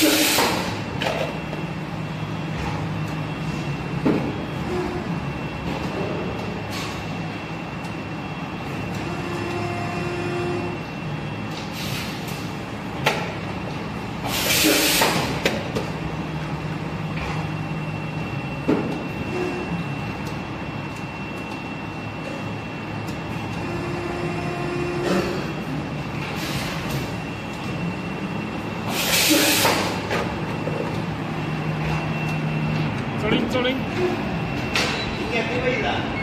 Yeah. 走你走你应该没位置